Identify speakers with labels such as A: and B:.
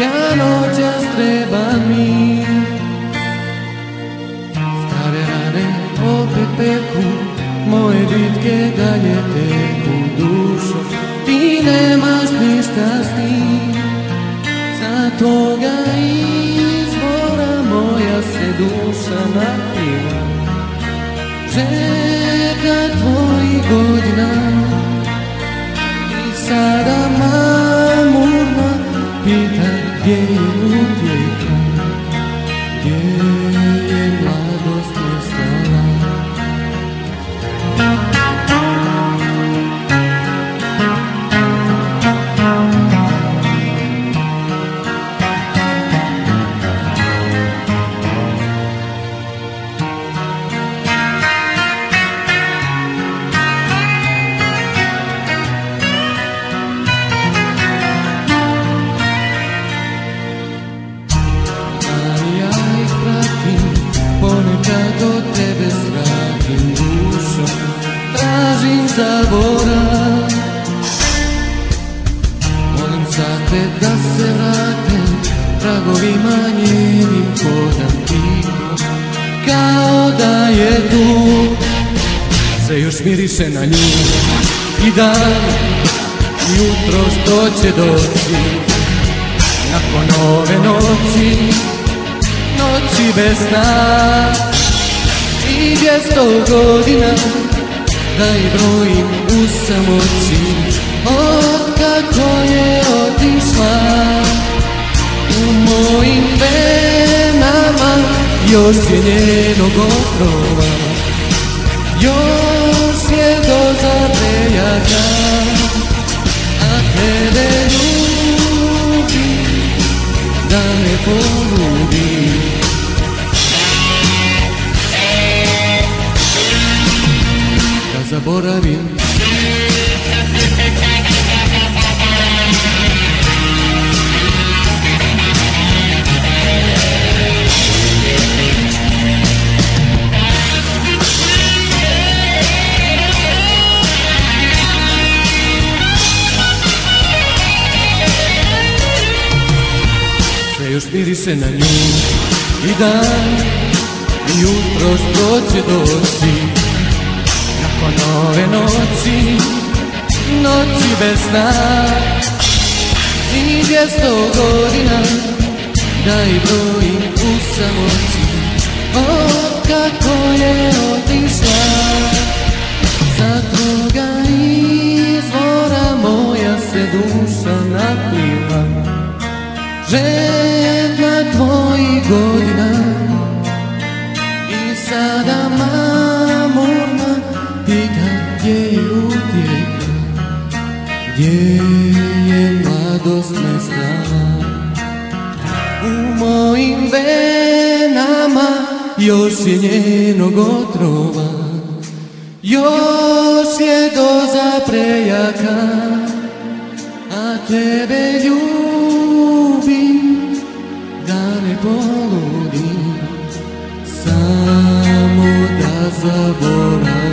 A: ja noćas treba mi Stare rane opet peku, moje bitke dalje teku dušo. Ti nemaš ništa s tim, za toga izvora moja se duša napila Čeka tvojih godina i sada tražim zaborav. Molim za te da se vratim, tragovima njenim hodam tiho, kao da je tu. Se još miriše na nju i dan, jutro što će doći, nakon ove noći, noći bez sna I dvjesto godina da i brojim u samoći Od kako je otišla u mojim venama Još je njenog otrova. Još je doza prejaka Da zaboravim Sve još miriše na nju I dan i jutro što će doći Nakon ove noći Noći bez sna I dvjesto godina Da i brojim u samoći. Od kako je otišla. Za toga izvora moja se duša napiva žena tvojih godina I sada mamurna pita gdje je utjeka Gdje je mladost nestala U mojim venama još je njenog otrova. Još je doza prejaka a tebe ljubim da ne poludim. Samo da zaboravim